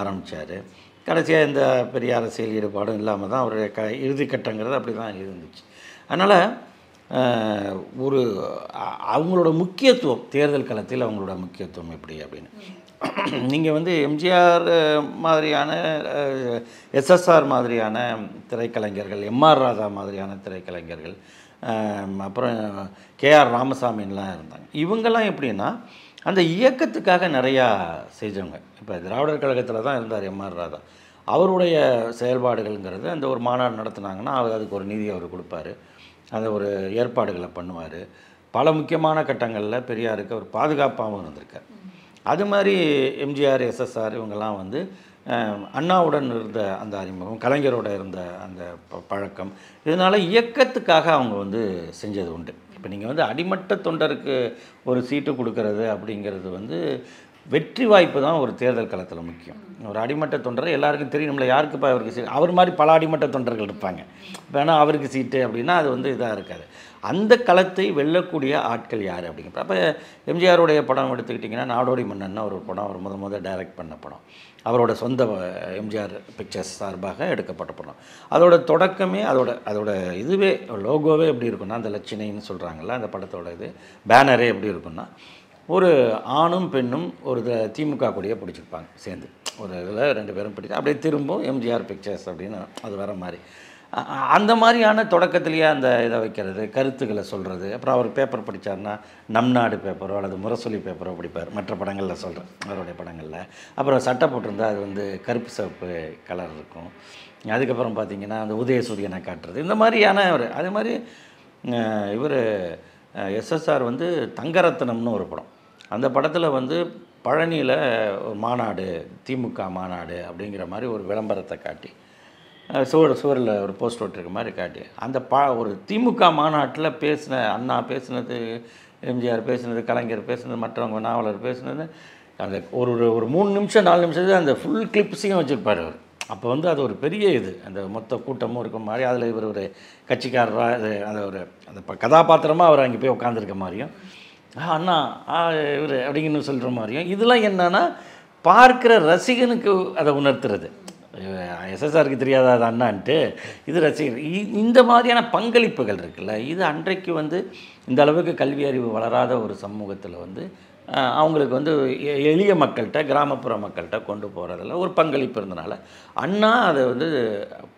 ஆரம்பித்தார் கடைசியாக இந்த பெரிய அரசியல் ஈடுபாடும் இல்லாமல் தான் அவருடைய க இறுதிக்கட்டங்கிறது அப்படி தான் இருந்துச்சு. அதனால் ஒரு அவங்களோட முக்கியத்துவம் தேர்தல் களத்தில் அவங்களோட முக்கியத்துவம் எப்படி அப்படின்னு. நீங்கள் வந்து எம்ஜிஆர் மாதிரியான எஸ்எஸ்ஆர் மாதிரியான திரைக்கலைஞர்கள் எம்ஆர் ராதா மாதிரியான திரைக்கலைஞர்கள் அப்புறம் கேஆர் ராமசாமின்லாம் இருந்தாங்க. இவங்கெல்லாம் எப்படின்னா அந்த இயக்கத்துக்காக நிறையா செஞ்சவங்க இப்போ திராவிடர் கழகத்தில் தான் இருந்தார் எம்ஆர் ராதா. அவருடைய செயல்பாடுகள்ங்கிறது அந்த ஒரு மாநாடு நடத்துனாங்கன்னா அவர் அதுக்கு ஒரு நிதி அவர் கொடுப்பாரு. அந்த ஒரு ஏற்பாடுகளை பண்ணுவார். பல முக்கியமான கட்டங்களில் பெரியாருக்கு அவர் பாதுகாப்பாகவும் இருந்திருக்கார். அது மாதிரி எம்ஜிஆர் எஸ்எஸ்ஆர் இவங்கெல்லாம் வந்து அண்ணாவுடன் இருந்த அந்த அறிமுகம் கலைஞரோட இருந்த அந்த ப- பழக்கம் இதனால் இயக்கத்துக்காக அவங்க வந்து செஞ்சது உண்டு. இப்போ நீங்கள் வந்து அடிமட்ட தொண்டருக்கு ஒரு சீட்டு கொடுக்கறது அப்படிங்கிறது வந்து வெற்றி வாய்ப்பு தான் ஒரு தேர்தல் களத்தில் முக்கியம். ஒரு அடிமட்ட தொண்டர் எல்லாருக்கும் தெரியும்ல யாருக்குப்பா அவருக்கு சீட் அவர் மாதிரி பல அடிமட்ட தொண்டர்கள் இருப்பாங்க. வேணால் அவருக்கு சீட்டு அப்படின்னா அது வந்து இதாக இருக்காது. அந்த களத்தை வெல்லக்கூடிய ஆட்கள் யார் அப்படிங்கிற அப்போ எம்ஜிஆருடைய படம் எடுத்துக்கிட்டிங்கன்னா நாடோடி மன்னன் ஒரு படம் அவர் முத முத டைரக்ட் பண்ண படம். அவரோட சொந்த எம்ஜிஆர் பிக்சர்ஸ் சார்பாக எடுக்கப்பட்ட படம். அதோட தொடக்கமே அதோட அதோட இதுவே லோகோவே எப்படி இருக்குன்னா அந்த லட்சணைன்னு சொல்கிறாங்கல்ல அந்த படத்தோட இது பேனரே எப்படி இருக்குன்னா ஒரு ஆணும் பெண்ணும் ஒரு த- திமுக கொடியை பிடிச்சிருப்பாங்க சேர்ந்து. ஒரு இதில் ரெண்டு பேரும் பிடிச்சி அப்படியே திரும்பவும் எம்ஜிஆர் பிக்சர்ஸ் அப்படின்னு அது வர மாதிரி. அந்த மாதிரியான தொடக்கத்திலேயே அந்த இதை வைக்கிறது கருத்துக்களை சொல்கிறது அப்புறம் அவர் பேப்பர் படித்தார்னா நம் நாடு பேப்பரோ அல்லது முரசொலி பேப்பரோ படிப்பார். மற்ற படங்களில் சொல்கிறேன் அவருடைய படங்களில். அப்புறம் சட்டை போட்டிருந்தால் அது வந்து கருப்பு சிவப்பு கலர் இருக்கும். அதுக்கப்புறம் பார்த்தீங்கன்னா அந்த உதயசூரியனை காட்டுறது. இந்த மாதிரியான ஒரு அதே மாதிரி இவர் எஸ்எஸ்ஆர் வந்து தங்கரத்னம்னு ஒரு படம். அந்த படத்தில் வந்து பழனியில் ஒரு மாநாடு திமுக மாநாடு அப்படிங்கிற மாதிரி ஒரு விளம்பரத்தை காட்டி சுவர் சுவரில் ஒரு போஸ்ட் ஒட்டிருக்க மாதிரி காட்டி. அந்த பா ஒரு திமுக மாநாட்டில் பேசின அண்ணா பேசினது எம்ஜிஆர் பேசினது கலைஞர் பேசினது மற்றவங்க நாவலர் பேசினது அந்த ஒரு ஒரு ஒரு மூணு நிமிஷம் நாலு நிமிஷத்துக்கு அந்த ஃபுல் கிளிப்ஸையும் வச்சுருப்பார் அவர். அப்போ வந்து அது ஒரு பெரிய இது. அந்த மொத்த கூட்டமும் இருக்க மாதிரி அதில் இவர் ஒரு கட்சிக்காரராக அது அந்த ஒரு அந்த கதாபாத்திரமாக அவர் அங்கே போய் உட்காந்துருக்க மாதிரியும் ஆ அண்ணா ஆ இவர் அப்படிங்கன்னு சொல்கிற மாதிரியும் இதெல்லாம் என்னென்னா பார்க்குற ரசிகனுக்கு அதை உணர்த்துறது. எஸ்எஸ்ஆருக்கு தெரியாத அது அண்ணான்ட்டு. இது ரசிகர் இ- இந்த மாதிரியான பங்களிப்புகள் இருக்குல்ல இது அன்றைக்கு வந்து இந்த அளவுக்கு கல்வி அறிவு வளராத ஒரு சமூகத்தில் வந்து அவங்களுக்கு வந்து எ- எளிய மக்கள்கிட்ட கிராமப்புற மக்கள்கிட்ட கொண்டு போகிறதில் ஒரு பங்களிப்பு இருந்தனால அண்ணா அதை வந்து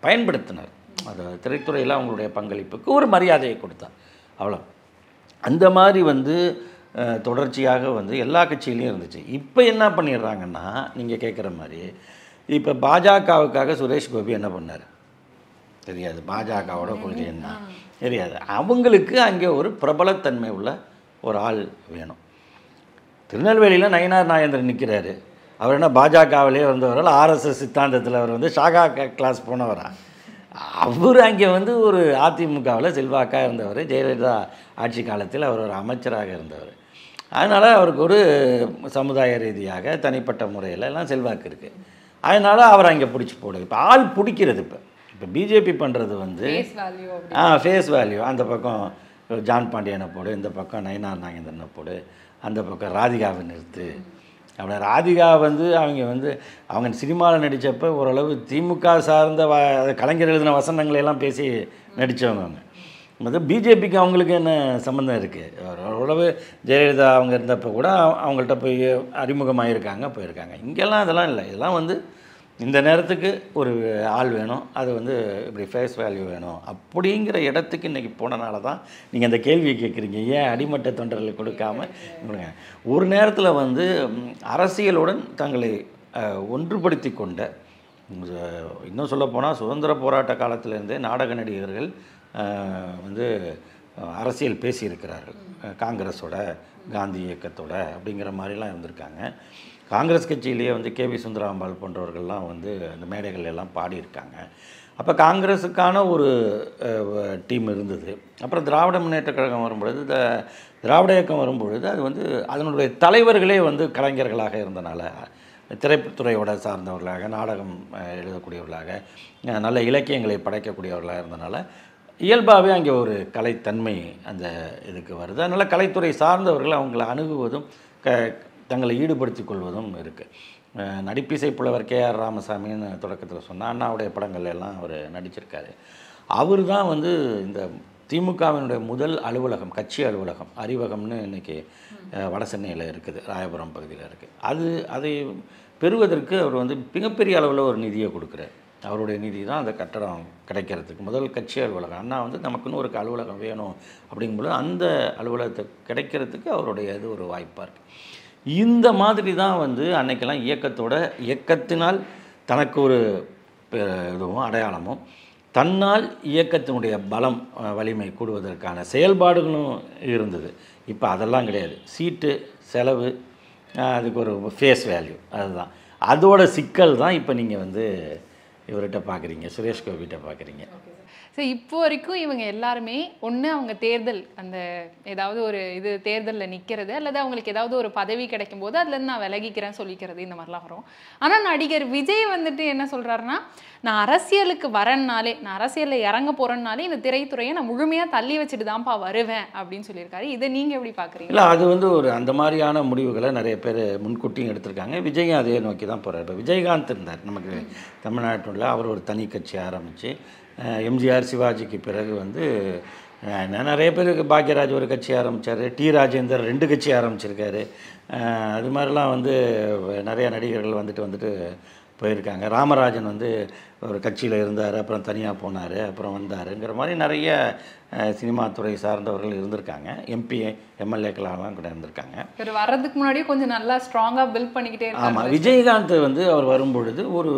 பயன்படுத்தினார். அது திரைத்துறையில் அவங்களுடைய பங்களிப்புக்கு ஒரு மரியாதையை கொடுத்தார். அவ்வளோ அந்த மாதிரி வந்து தொடர்ச்சியாக வந்து எல்லா கட்சியிலையும் இருந்துச்சு. இப்போ என்ன பண்ணிடுறாங்கன்னா நீங்கள் கேட்குற மாதிரி இப்போ பாஜகவுக்காக சுரேஷ் கோபி என்ன பண்ணார்? தெரியாது. பாஜகவோட கொள்கை என்ன தெரியாது. அவங்களுக்கு அங்கே ஒரு பிரபலத்தன்மை உள்ள ஒரு ஆள் வேணும். திருநெல்வேலியில் நயினார் நாகேந்திரன் நிற்கிறாரு அவர் என்ன பாஜகவிலே வந்தவரால் ஆர்எஸ்எஸ் சித்தாந்தத்தில் அவர் வந்து ஷாகா கிளாஸ் போனவரா? அவர் அங்கே வந்து ஒரு அதிமுகவில் செல்வாக்காக இருந்தவர். ஜெயலலிதா ஆட்சி காலத்தில் அவர் ஒரு அமைச்சராக இருந்தவர். அதனால் அவருக்கு ஒரு சமுதாய ரீதியாக தனிப்பட்ட முறையில் எல்லாம் செல்வாக்கு இருக்குது அதனால் அவர் அங்கே பிடிச்சி போடுது இப்போ ஆள் பிடிக்கிறது இப்போ. இப்போ பிஜேபி பண்ணுறது வந்து ஃபேஸ் வேல்யூ அப்படி. ஆ ஃபேஸ் வேல்யூ அந்த பக்கம் ஜான் பாண்டியனை போடு இந்த பக்கம் நயினார் நாகேந்திரனை போடு அந்த பக்கம் ராதிகாவை நிறுத்து. அப்படி ராதிகா வந்து அவங்க வந்து அவங்க சினிமாவில் நடித்தப்ப ஓரளவு திமுக சார்ந்த வ கலைஞர் எழுதின வசனங்களை எல்லாம் பேசி நடித்தவங்க அவங்க. பிஜேபிக்கு அவங்களுக்கு என்ன சம்மந்தம் இருக்குது ஓரளவு ஜெயலலிதா அவங்க இருந்தப்போ கூட அவங்கள்ட்ட போய் அறிமுகமாகிருக்காங்க போயிருக்காங்க. இங்கெல்லாம் அதெல்லாம் இல்லை. இதெல்லாம் வந்து இந்த நேரத்துக்கு ஒரு ஆள் வேணும். அது வந்து இப்படி ஃபேஸ் வேல்யூ வேணும். அப்படிங்கிற இடத்துக்கு இன்றைக்கி போனனால தான் நீங்கள் அந்த கேள்வியை கேட்குறீங்க. ஏன் அடிமட்ட தொண்டர்களை கொடுக்காம கொடுங்க ஒரு நேரத்தில் வந்து அரசியலுடன் தங்களை ஒன்றுபடுத்தி கொண்ட இன்னும் சொல்லப்போனால் சுதந்திர போராட்ட காலத்திலேருந்தே நாடக நடிகர்கள் வந்து அரசியல் பேசியிருக்கிறார்கள். காங்கிரஸோட காந்தி இயக்கத்தோட அப்படிங்கிற மாதிரிலாம் இருந்திருக்காங்க. காங்கிரஸ் கட்சியிலேயே வந்து கே வி சுந்தராம்பாள் போன்றவர்கள்லாம் வந்து அந்த மேடைகள் எல்லாம் பாடியிருக்காங்க. அப்போ காங்கிரஸுக்கான ஒரு டீம் இருந்தது. அப்புறம் திராவிட முன்னேற்ற கழகம் வரும்பொழுது இந்த திராவிட இயக்கம் வரும்பொழுது அது வந்து அதனுடைய தலைவர்களே வந்து கலைஞர்களாக இருந்தனால திரைத்துறையோட சார்ந்தவர்களாக நாடகம் எழுதக்கூடியவர்களாக நல்ல இலக்கியங்களை படைக்கக்கூடியவர்களாக இருந்தனால இயல்பாகவே அங்கே ஒரு கலைத்தன்மை அந்த இதுக்கு வருது. அதனால் கலைத்துறை சார்ந்தவர்கள் அவங்கள அணுகுவதும் க தங்களை ஈடுபடுத்தி கொள்வதும் இருக்குது நடிப்பிசை புலவர் கே ஆர் ராமசாமின்னு தொடக்கத்தில் சொன்னால் அண்ணாவுடைய படங்கள் எல்லாம் அவர் நடிச்சிருக்காரு. அவர் தான் வந்து இந்த திமுகவினுடைய முதல் அலுவலகம் கட்சி அலுவலகம் அறிவகம்னு இன்றைக்கி வட சென்னையில் இருக்குது ராயபுரம் பகுதியில் இருக்குது அது அதை பெறுவதற்கு அவர் வந்து மிகப்பெரிய அளவில் ஒரு நிதியை கொடுக்குறாரு. அவருடைய நிதி தான் அந்த கட்டடம் கிடைக்கிறதுக்கு. முதல் கட்சி அலுவலகம். அண்ணா வந்து நமக்குன்னு ஒரு அலுவலகம் வேணும் அப்படிங்கும்போது அந்த அலுவலகத்தை கிடைக்கிறதுக்கு அவருடைய இது ஒரு வாய்ப்பாக இருக்குது இந்த மாதிரி தான் வந்து அன்னைக்கெல்லாம் இயக்கத்தோட இயக்கத்தினால் தனக்கு ஒரு பெ- இதுவும் அடையாளமும் தன்னால் இயக்கத்தினுடைய பலம் வலிமை கூடுவதற்கான செயல்பாடுகளும் இருந்தது. இப்போ அதெல்லாம் கிடையாது. சீட்டு செலவு அதுக்கு ஒரு ஃபேஸ் வேல்யூ அதுதான். அதோட சிக்கல் தான் இப்போ நீங்கள் வந்து இவர்கிட்ட பார்க்குறீங்க சுரேஷ் கோபிகிட்ட பார்க்குறீங்க. ஸோ இப்போ வரைக்கும் இவங்க எல்லாருமே ஒன்று அவங்க தேர்தல் அந்த ஏதாவது ஒரு இது தேர்தலில் நிற்கிறது அல்லது அவங்களுக்கு ஏதாவது ஒரு பதவி கிடைக்கும் போது அதுலேருந்து நான் விலகிக்கிறேன் சொல்லிக்கிறது இந்த மாதிரிலாம் வரும். ஆனால் நடிகர் விஜய் வந்துட்டு என்ன சொல்கிறாருன்னா நான் அரசியலுக்கு வரேன்னாலே நான் அரசியலில் இறங்க போகிறேன்னாலே இந்த திரைத்துறையை நான் முழுமையாக தள்ளி வச்சுட்டு தான்ப்பா வருவேன் அப்படின்னு சொல்லியிருக்காரு. இதை நீங்கள் எப்படி பார்க்குறீங்க இல்லை அது வந்து ஒரு அந்த மாதிரியான முடிவுகளை நிறைய பேர் முன்கூட்டியும் எடுத்திருக்காங்க. விஜயும் அதே நோக்கி தான் போகிறார் இப்போ விஜயகாந்த் இருந்தார் நமக்கு தமிழ்நாட்டில் அவர் ஒரு தனி கட்சி ஆரம்பித்து எம்ஜிஆர் சிவாஜிக்கு பிறகு வந்து நிறைய பேருக்கு பாக்யராஜ் ஒரு கட்சி ஆரம்பித்தார் டி ராஜேந்தர் ரெண்டு கட்சி ஆரம்பிச்சிருக்காரு. அது மாதிரிலாம் வந்து நிறையா நடிகர்கள் வந்துட்டு வந்துட்டு போயிருக்காங்க. ராமராஜன் வந்து ஒரு கட்சியில் இருந்தார் அப்புறம் தனியாக போனார் அப்புறம் வந்தாருங்கிற மாதிரி நிறைய சினிமா துறை சார்ந்தவர்கள் இருந்திருக்காங்க. எம்பி எம்எல்ஏக்களாலாம் கூட இருந்திருக்காங்க. இவர் வர்றதுக்கு முன்னாடியே கொஞ்சம் நல்லா ஸ்ட்ராங்காக பில்ட் பண்ணிக்கிட்டே ஆமாம் விஜயகாந்த் வந்து அவர் வரும்பொழுது ஒரு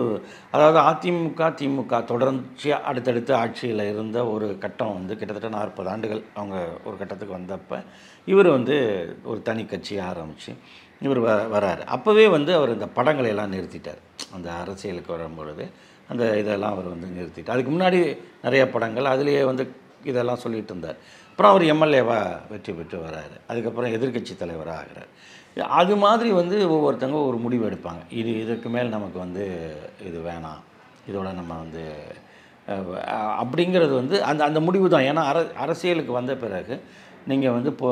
அதாவது அதிமுக திமுக தொடர்ச்சியாக அடுத்தடுத்து ஆட்சியில் இருந்த ஒரு கட்டம் வந்து கிட்டத்தட்ட நாற்பது ஆண்டுகள் அவங்க ஒரு கட்டத்துக்கு வந்தப்போ இவர் வந்து ஒரு தனி கட்சி ஆரம்பித்து இவர் வ வராரு. அப்போவே வந்து அவர் இந்த படங்களை எல்லாம் நிறுத்திட்டார். அந்த அரசியலுக்கு வரும்பொழுது அந்த இதெல்லாம் அவர் வந்து நிறுத்திட்டு அதுக்கு முன்னாடி நிறைய படங்கள் அதுலேயே வந்து இதெல்லாம் சொல்லிட்டு இருந்தார். அப்புறம் அவர் எம்எல்ஏவாக வெற்றி பெற்று வராரு. அதுக்கப்புறம் எதிர்க்கட்சி தலைவராக ஆகிறார். அது மாதிரி வந்து ஒவ்வொருத்தங்க ஒரு முடிவு எடுப்பாங்க. இது இதற்கு மேல் நமக்கு வந்து இது வேணாம். இதோட நம்ம வந்து அப்படிங்கிறது வந்து அந்த அந்த முடிவு தான். ஏன்னா அர அரசியலுக்கு வந்த பிறகு நீங்கள் வந்து இப்போ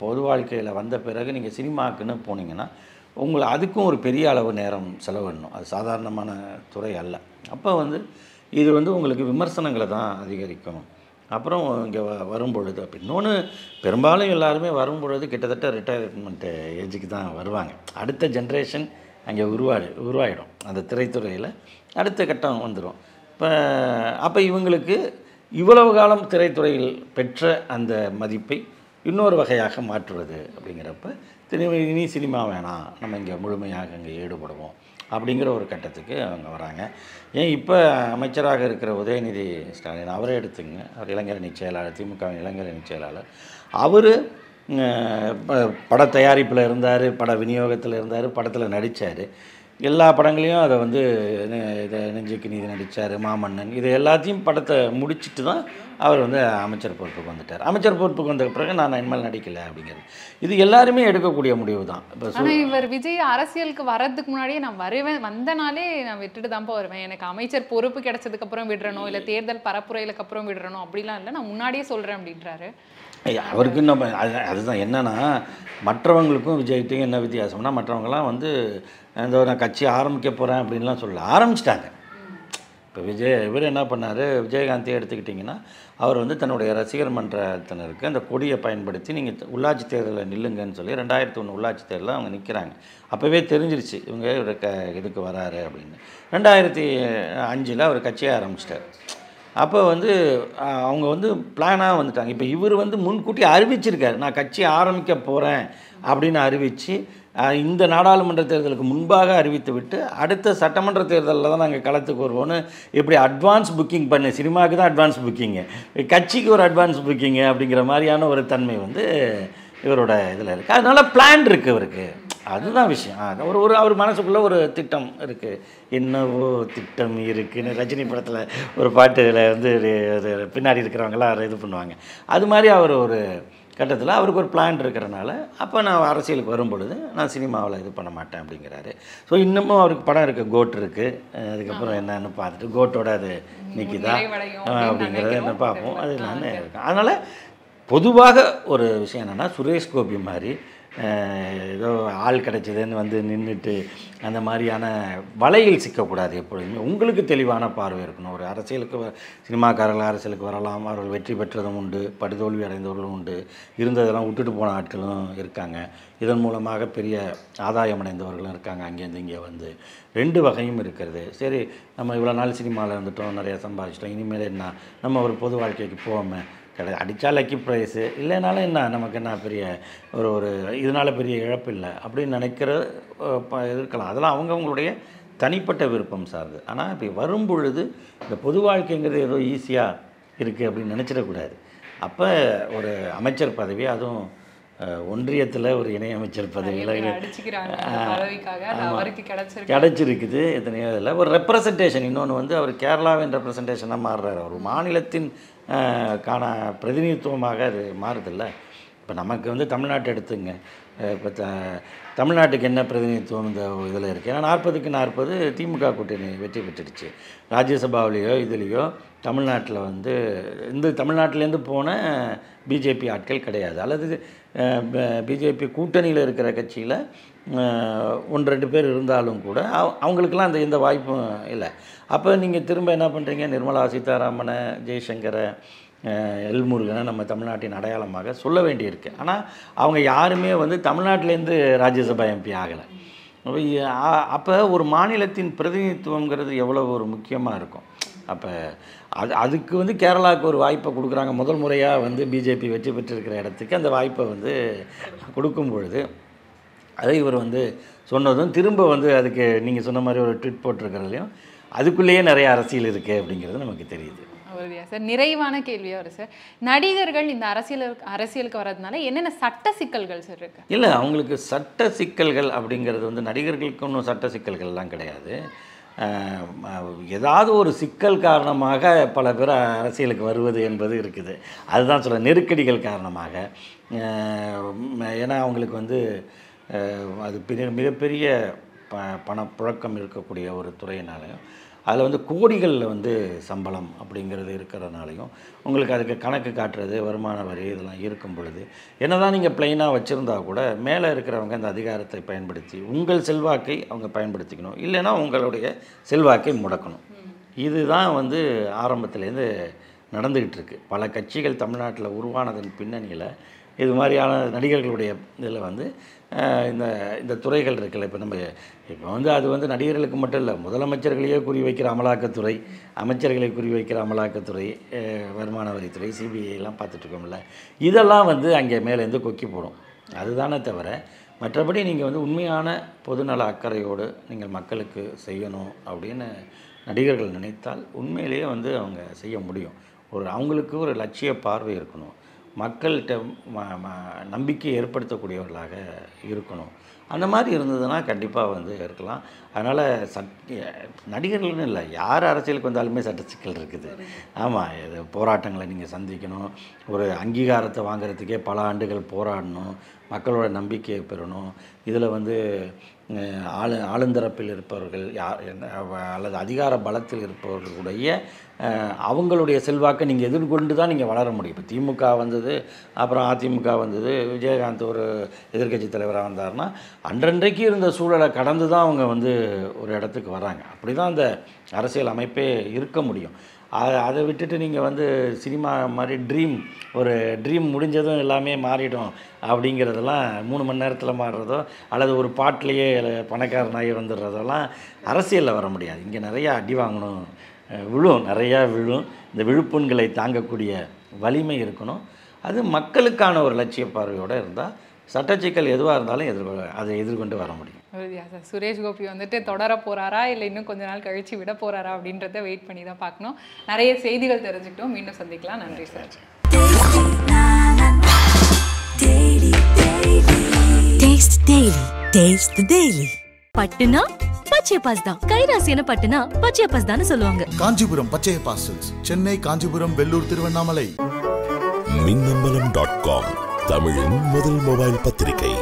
பொது வாழ்க்கையில் வந்த பிறகு நீங்கள் சினிமாக்குன்னு போனீங்கன்னா உங்களை அதுக்கும் ஒரு பெரிய அளவு நேரம் செலவிடணும். அது சாதாரணமான துறை அல்ல. அப்போ வந்து இது வந்து உங்களுக்கு விமர்சனங்களை தான் அதிகரிக்கும் அப்புறம் இங்கே வ வரும்பொழுது அப்போ இன்னொன்று பெரும்பாலும் எல்லாருமே வரும்பொழுது கிட்டத்தட்ட ரிட்டையர்மெண்ட் ஏஜுக்கு தான் வருவாங்க. அடுத்த ஜென்ரேஷன் அங்கே உருவாடு உருவாயிடும். அந்த திரைத்துறையில் அடுத்த கட்டம் வந்துடும் இப்போ அப்போ இவங்களுக்கு இவ்வளவு காலம் திரைத்துறையில் பெற்ற அந்த மதிப்பை இன்னொரு வகையாக மாற்றுவது அப்படிங்கிறப்ப திரும்பி இனி சினிமா வேணாம். நம்ம இங்கே முழுமையாக இங்கே ஈடுபடுவோம். அப்படிங்கிற ஒரு கட்டத்துக்கு அவங்க வராங்க. ஏன் இப்போ அமைச்சராக இருக்கிற உதயநிதி ஸ்டாலின் அவரே எடுத்துங்க. அவர் இளைஞரணி செயலாளர் திமுக இளைஞரணி செயலாளர். அவர் பட தயாரிப்பில் இருந்தார் பட விநியோகத்தில் இருந்தார் படத்தில் நடித்தார் எல்லா படங்களையும் அதை வந்து இதை நெஞ்சுக்கு நீதி நடித்தார் மாமன்னன். இது எல்லாத்தையும் படத்தை முடிச்சிட்டு தான் அவர் வந்து அமைச்சர் பொறுப்புக்கு வந்துட்டார். அமைச்சர் பொறுப்புக்கு வந்த பிறகு நான் இனிமேல் நடிக்கலை அப்படிங்கிறது. இது எல்லாருமே எடுக்கக்கூடிய முடிவு தான். இப்போ இவர் விஜய் அரசியலுக்கு வர்றதுக்கு முன்னாடியே நான் வருவேன் வந்தனாலே நான் விட்டுட்டு தான்ப்பா வருவேன் எனக்கு அமைச்சர் பொறுப்பு கிடைச்சதுக்கு அப்புறம் விடுறணும் இல்ல தேர்தல் பரப்புரையிலுக்கு அப்புறம் விடுறணும் அப்படிலாம் இல்லை. நான் முன்னாடியே சொல்றேன் அப்படின்றாரு. அவருக்கு நம்ம அது அதுதான் என்னன்னா மற்றவங்களுக்கும் விஜய்கிட்டையும் என்ன வித்தியாசம்னா மற்றவங்கலாம் வந்து இந்த நான் கட்சி ஆரம்பிக்க போகிறேன் அப்படின்லாம் சொல்ல ஆரம்பிச்சிட்டாங்க. இப்போ விஜய் இவர் என்ன பண்ணார்? விஜயகாந்தே எடுத்துக்கிட்டிங்கன்னா அவர் வந்து தன்னுடைய ரசிகர் மன்றத்தினருக்கு அந்த கொடியை பயன்படுத்தி நீங்கள் உள்ளாட்சி தேர்தலில் நில்லுங்கன்னு சொல்லி ரெண்டாயிரத்தி ஒன்று உள்ளாட்சி தேர்தலில் அவங்க நிற்கிறாங்க அப்போவே தெரிஞ்சிருச்சு இவங்க இவர் க இதுக்கு வராரு அப்படின்னு. ரெண்டாயிரத்தி அஞ்சில் அவர் கட்சியை ஆரம்பிச்சிட்டார். அப்போ வந்து அவங்க வந்து பிளானாக வந்துட்டாங்க. இப்போ இவர் வந்து முன்கூட்டி அறிவிச்சிருக்காரு. நான் கட்சி ஆரம்பிக்க போகிறேன் அப்படின்னு அறிவித்து இந்த நாடாளுமன்ற தேர்தலுக்கு முன்பாக அறிவித்து விட்டு அடுத்த சட்டமன்ற தேர்தலில் தான் நாங்கள் களத்துக்கு வருவோன்னு இப்படி அட்வான்ஸ் புக்கிங் பண்ணு சினிமாவுக்கு தான் அட்வான்ஸ் புக்கிங்கு கட்சிக்கு ஒரு அட்வான்ஸ் புக்கிங்கு அப்படிங்கிற மாதிரியான ஒரு தன்மை வந்து இவரோட இதில் இருக்குது அதனால பிளான் இருக்குது இவருக்கு. அதுதான் விஷயம். ஒரு ஒரு அவர் மனசுக்குள்ளே ஒரு திட்டம் இருக்குது என்னவோ திட்டம் இருக்குன்னு ரஜினி படத்தில் ஒரு பாட்டு இதில் வந்து பின்னாடி இருக்கிறவங்களாம் இது பண்ணுவாங்க. அது மாதிரி அவர் ஒரு கட்டத்தில் அவருக்கு ஒரு பிளான் இருக்கிறனால அப்போ நான் அரசியலுக்கு வரும் பொழுது நான் சினிமாவில் இது பண்ண மாட்டேன் அப்படிங்கிறாரு. ஸோ இன்னமும் அவருக்கு படம் இருக்குது கோட் இருக்குது அதுக்கப்புறம் என்னன்னு பார்த்துட்டு கோட்டோட அது நிற்கிதா அப்படிங்கிறத என்ன. பார்ப்போம். அது நான் இருக்கேன் அதனால் பொதுவாக ஒரு விஷயம் என்னென்னா சுரேஷ் கோபி மாதிரி ஏதோ ஆள் கிடைச்சதுன்னு வந்து நின்றுட்டு அந்த மாதிரியான வலையில் சிக்கக்கூடாது எப்பொழுதுமே. உங்களுக்கு தெளிவான பார்வை இருக்கணும். ஒரு அரசியலுக்கு வ- சினிமாக்காரர்கள் அரசியலுக்கு வரலாம். அவர்கள் வெற்றி பெற்றதும் உண்டு படுதோல்வி அடைந்தவர்களும் உண்டு. இருந்ததெல்லாம் விட்டுட்டு போன ஆட்களும் இருக்காங்க. இதன் மூலமாக பெரிய ஆதாயம் அடைந்தவர்களும் இருக்காங்க அங்கேருந்து இங்கே வந்து. ரெண்டு வகையும் இருக்கிறது. சரி நம்ம இவ்வளோ நாள் சினிமாவில் இருந்துட்டோம் நிறையா சம்பாதிச்சிட்டோம். இனிமேல் என்ன? நம்ம ஒரு பொது வாழ்க்கைக்கு போவோமே கிடையாது. அடித்தா லக்கி ப்ரைஸு இல்லைனாலும் என்ன நமக்கு என்ன பெரிய ஒரு ஒரு இதனால் பெரிய இழப்பு இல்லை. அப்படின்னு நினைக்கிற இருக்கலாம். அதெல்லாம் அவங்கவங்களுடைய தனிப்பட்ட விருப்பம் சார்ந்து. ஆனால் இப்போ வரும் பொழுது இந்த பொது வாழ்க்கைங்கிறது ஏதோ ஈஸியாக இருக்குது அப்படின்னு நினச்சிடக்கூடாது அப்போ ஒரு அமைச்சர் பதவி அதுவும் ஒன்றியத்தில் ஒரு இணையமைச்சர் பதவியில் கிடைச்சிருக்குது எத்தனையோ இதில். ஒரு ரெப்ரசன்டேஷன் இன்னொன்று வந்து அவர் கேரளாவின் ரெப்ரசன்டேஷனாக மாறுறாரு. ஒரு மாநிலத்தின் காண பிரதிநிதித்துவமாக அது மாறுதில்ல. இப்போ நமக்கு வந்து தமிழ்நாட்டை எடுத்துங்க. இப்போ த தமிழ்நாட்டுக்கு என்ன பிரதிநிதித்துவம் இந்த இதில் இருக்குது ஏன்னா நாற்பதுக்கு நாற்பது திமுக கூட்டணி வெற்றி பெற்றுடுச்சு. ராஜ்யசபாவிலேயோ இதுலேயோ தமிழ்நாட்டில் வந்து இந்த தமிழ்நாட்டிலேருந்து போன பிஜேபி ஆட்கள் கிடையாது. அல்லது பிஜேபி கூட்டணியில் இருக்கிற கட்சியில் ஒன்று ரெண்டு பேர் இருந்தாலும் கூட அவ- அவங்களுக்கெல்லாம் அந்த எந்த வாய்ப்பும் இல்லை. அப்போ நீங்கள் திரும்ப என்ன பண்ணுறீங்க நிர்மலா சீதாராமனை ஜெய்சங்கரை எல்முருகனை நம்ம தமிழ்நாட்டின் அடையாளமாக சொல்ல வேண்டியிருக்கு. ஆனால் அவங்க யாருமே வந்து தமிழ்நாட்டிலேருந்து ராஜ்யசபா எம்பி ஆகலை. அப்போ ஒரு மாநிலத்தின் பிரதிநிதித்துவங்கிறது எவ்வளோ ஒரு முக்கியமாக இருக்கும்? அப்போ அது அதுக்கு வந்து கேரளாவுக்கு ஒரு வாய்ப்பை கொடுக்குறாங்க. முதல் முறையாக வந்து பிஜேபி வெற்றி பெற்றிருக்கிற இடத்துக்கு அந்த வாய்ப்பை வந்து கொடுக்கும் பொழுது அதை இவர் வந்து சொன்னதும் திரும்ப வந்து அதுக்கு நீங்கள் சொன்ன மாதிரி ஒரு ட்வீட் போட்டிருக்கிறதுலையும் அதுக்குள்ளேயே நிறைய அரசியல் இருக்குது அப்படிங்கிறது நமக்கு தெரியுது. அவருடைய சார். நிறைவான கேள்வியா வரும் சார். நடிகர்கள் இந்த அரசியல் அரசியலுக்கு வர்றதுனால என்னென்ன சட்ட சிக்கல்கள் சார் இருக்கு? இல்லை அவங்களுக்கு சட்ட சிக்கல்கள் அப்படிங்கிறது வந்து நடிகர்களுக்கு ஒன்றும் சட்ட சிக்கல்கள்லாம் கிடையாது. ஏதாவது ஒரு சிக்கல் காரணமாக பல பேர் அரசியலுக்கு வருவது என்பது இருக்குது. அதுதான் சொல்ல நெருக்கடிகள் காரணமாக. ஏன்னா அவங்களுக்கு வந்து அது பெரிய மிகப்பெரிய ப பணப்புழக்கம் இருக்கக்கூடிய ஒரு துறையினாலையும் அதில் வந்து கோடிகளில் வந்து சம்பளம் அப்படிங்கிறது இருக்கிறதுனாலையும் உங்களுக்கு அதுக்கு கணக்கு காட்டுறது வருமான வரி இதெல்லாம் இருக்கும் பொழுது என்னதான் நீங்கள் பிளெயினாக வச்சுருந்தா கூட மேலே இருக்கிறவங்க அந்த அதிகாரத்தை பயன்படுத்தி உங்கள் செல்வாக்கை அவங்க பயன்படுத்திக்கணும். இல்லைன்னா உங்களுடைய செல்வாக்கை முடக்கணும். இதுதான் வந்து ஆரம்பத்துலேருந்து நடந்துக்கிட்டு இருக்கு பல கட்சிகள் தமிழ்நாட்டில் உருவானதன் பின்னணியில் இது மாதிரியான நடிகர்களுடைய இதில் வந்து இந்த இந்த துறைகள் இருக்குல்ல. இப்போ நம்ம இப்போ வந்து அது வந்து நடிகர்களுக்கு மட்டும் இல்லை முதலமைச்சர்களையே குறி வைக்கிற அமலாக்கத்துறை அமைச்சர்களை குறி வைக்கிற அமலாக்கத்துறை வருமான வரித்துறை சிபிஐ எல்லாம் இதெல்லாம் வந்து அங்கே மேலேருந்து கொக்கி போடும். அதுதானே தவிர மற்றபடி நீங்கள் வந்து உண்மையான பொதுநல அக்கறையோடு நீங்கள் மக்களுக்கு செய்யணும் அப்படின்னு நடிகர்கள் நினைத்தால் உண்மையிலேயே வந்து அவங்க செய்ய முடியும். ஒரு அவங்களுக்கு ஒரு லட்சிய பார்வை இருக்கணும். மக்கள்கிட்ட நம்பிக்கை ஏற்படுத்தக்கூடியவர்களாக இருக்கணும். அந்த மாதிரி இருந்ததுன்னா கண்டிப்பாக வந்து இருக்கலாம். அதனால் சட் நடிகர்கள்னு இல்லை யார் அரசியலுக்கு வந்தாலுமே சட்ட சிக்கல் இருக்குது. ஆமாம் இது போராட்டங்களை நீங்கள் சந்திக்கணும். ஒரு அங்கீகாரத்தை வாங்குறதுக்கே பல ஆண்டுகள் போராடணும். மக்களோட நம்பிக்கையை பெறணும். இதில் வந்து ஆளு ஆளுந்தரப்பில் இருப்பவர்கள் யார் என்ன அல்லது அதிகார பலத்தில் இருப்பவர்களுடைய அவங்களுடைய செல்வாக்கை நீங்கள் எதிர்கொண்டு தான் நீங்கள் வளர முடியும். இப்போ திமுக வந்தது அப்புறம் அதிமுக வந்தது விஜயகாந்த் ஒரு எதிர்க்கட்சி தலைவராக வந்தார்னா அன்றன்றைக்கு இருந்த சூழலை கடந்து தான் அவங்க வந்து ஒரு இடத்துக்கு வராங்க. அப்படி தான் அந்த அரசியல் அமைப்பே இருக்க முடியும். அதை அதை விட்டுட்டு நீங்கள் வந்து சினிமா மாதிரி ட்ரீம் ஒரு ட்ரீம் முடிஞ்சதும் எல்லாமே மாறிடும் அப்படிங்கிறதெல்லாம் மூணு மணி நேரத்தில் மாறுறதோ அல்லது ஒரு பாட்டிலேயே பணக்காரனாகி வந்துடுறதெல்லாம் அரசியலில் வர முடியாது. இங்கே நிறையா அடி வாங்கணும் விழும் நிறையா விழும். இந்த விழுப்புண்களை தாங்கக்கூடிய வலிமை இருக்கணும். அது மக்களுக்கான ஒரு லட்சிய பார்வையோடு இருந்தால் சட்டச்சிக்கல் எதுவாக இருந்தாலும் எதிர்கொள்ள அதை எதிர்கொண்டு வர முடியும். உறுதியா சார். சுரேஷ் கோபி வந்துட்டு தொடர போறாரா இல்லை இன்னும் கொஞ்ச நாள் கழிச்சு விட போறாரா அப்படின்றத வெயிட் பண்ணி தான் பார்க்கணும். நிறைய செய்திகள் தெரிஞ்சுக்கிட்டோம். மீண்டும் சந்திக்கலாம். நன்றி sir. Taste Daily. Taste the Daily. பட்டுனா பச்சை பாஸ் தான் கைராசியான பட்டுனா பச்சை பாஸ் தான் சொல்லுவாங்க. Kanchipuram பச்சைய parcels Chennai Kanchipuram Vellore Tiruvannamalai. Minnambalam dot com தமிழின் முதல் மொபைல் பத்திரிகை.